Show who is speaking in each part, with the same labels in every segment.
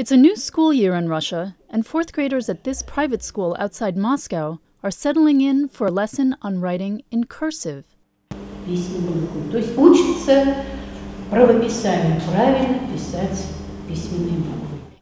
Speaker 1: It's a new school year in Russia, and fourth graders at this private school outside Moscow are settling in for a lesson on writing in cursive.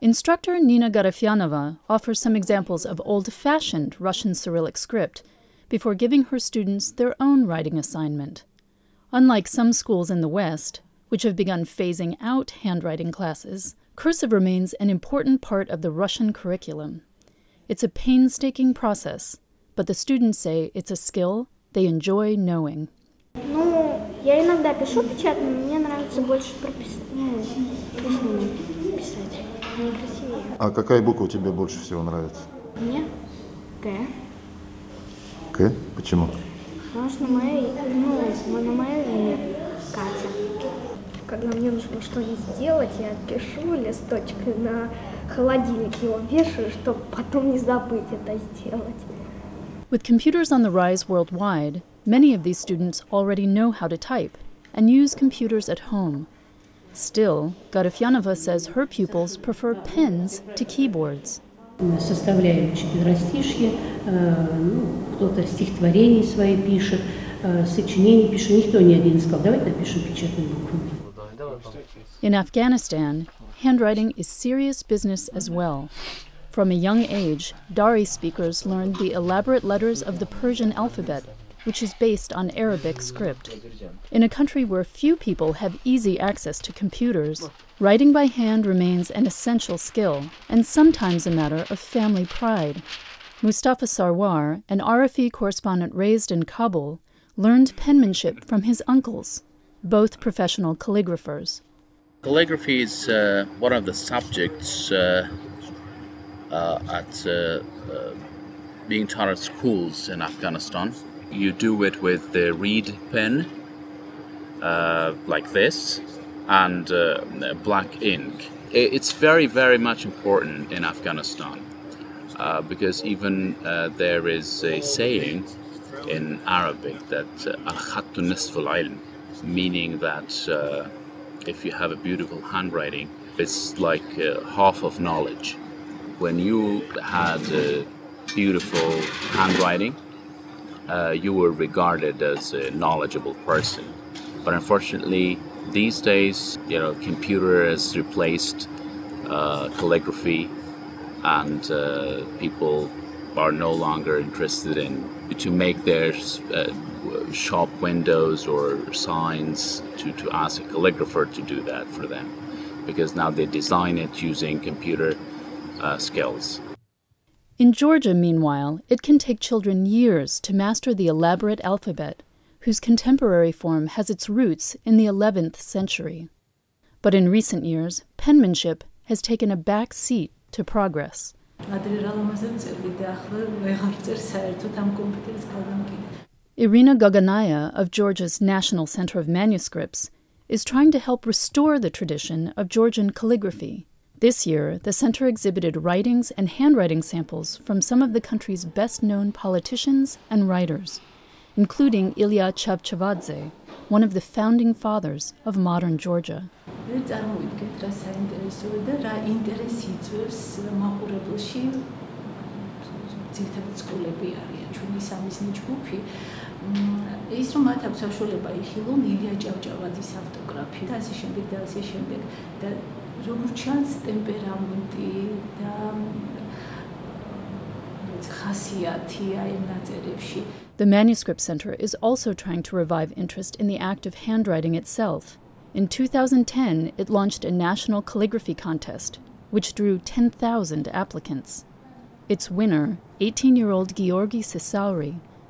Speaker 1: Instructor Nina Garifyanova offers some examples of old-fashioned Russian Cyrillic script before giving her students their own writing assignment. Unlike some schools in the West, which have begun phasing out handwriting classes, cursive remains an important part of the Russian curriculum. It's a painstaking process, but the students say it's a skill they enjoy knowing.
Speaker 2: Ну, я иногда пишу печатно, но мне нравится больше пропис... ну, письменно писать. Мне красивее.
Speaker 3: А какая буква тебе больше всего нравится?
Speaker 2: Мне Т.
Speaker 3: К? Почему?
Speaker 2: Потому что мое, ну, на мое имя Катя. Когда мне нужно что-нибудь сделать, я пишу листочек и на холодильник его вешаю, чтобы потом не забыть это сделать.
Speaker 1: With computers on the rise worldwide, many of these students already know how to type and use computers at home. Still, Garifyanova says her pupils prefer pens to keyboards.
Speaker 4: Составляем четверостишье, э, ну, кто-то стихотворения свои пишет, э, сочинения пишет. Никто ни один не сказал, давайте напишем печатными буквами.
Speaker 1: In Afghanistan, handwriting is serious business as well. From a young age, Dari speakers learned the elaborate letters of the Persian alphabet, which is based on Arabic script. In a country where few people have easy access to computers, writing by hand remains an essential skill and sometimes a matter of family pride. Mustafa Sarwar, an RFE correspondent raised in Kabul, learned penmanship from his uncles, both professional calligraphers.
Speaker 5: Calligraphy is uh, one of the subjects uh, uh, at uh, uh, being taught at schools in Afghanistan. You do it with the reed pen, uh, like this, and black ink. It's very, very much important in Afghanistan because even there is a saying in Arabic that al-khattu nisful ilm, meaning that uh, if you have a beautiful handwriting, it's like uh, half of knowledge. When you had a beautiful handwriting, uh, you were regarded as a knowledgeable person. But unfortunately, these days, you know, computer has replaced uh, calligraphy, and uh, people are no longer interested in to make their uh, shop windows or signs to, to ask a calligrapher to do that for them because now they design it using computer uh, skills.
Speaker 1: In Georgia, meanwhile, it can take children years to master the elaborate alphabet, whose contemporary form has its roots in the 11th century. But in recent years, penmanship has taken a back seat to progress. Irina Goganaya of Georgia's National Center of Manuscripts is trying to help restore the tradition of Georgian calligraphy. This year, the center exhibited writings and handwriting samples from some of the country's best known politicians and writers, including Ilya Chavchavadze, one of the founding fathers of modern Georgia
Speaker 6: ის რომ მათ აქვს საშუალება იხილონ ილია ჭავჭავაძის ავტოგრაფი და ასე შემდეგ და ასე შემდეგ და როგორ ჩანს ტემპერამენტი და ხასიათი აი ნაწერებში
Speaker 1: The Manuscript Center is also trying to revive interest in the act of handwriting itself. In 2010, it launched a national calligraphy contest, which drew 10,000 applicants. Its winner, 18 year old Georgi Sisauri,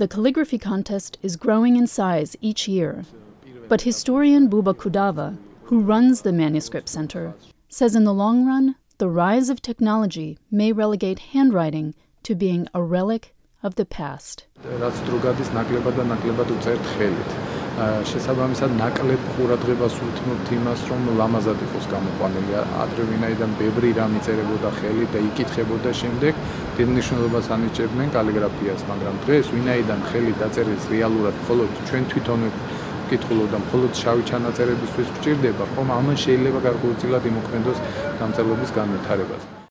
Speaker 1: The calligraphy contest is growing in size each year. But historian Buba Kudava, who runs the Manuscript Center, says in the long run, the rise of technology may relegate handwriting to being a relic of the past.
Speaker 7: და შესაბამისად ნაკლებ ყურადღებას უთმობთ იმას, რომ ლამაზად იყოს გამოყვანილი. ადრე ვინაიდან ბევრი რამ იწერებოდა ხელით და იკითხებოდა შემდეგ, დიდ მნიშვნელობას ანიჭებდნენ კალიგრაფიას, მაგრამ დღეს ვინაიდან ხელით დაწერილს რეალურად მხოლოდ ჩვენ თვითონვე კითხულობდა მხოლოდ შავი ჩანაწერებისთვის გვჭირდება, ხომ ამან შეიძლება გარკვეულწილად იმოქმედოს დამწერლობის განვითარებას.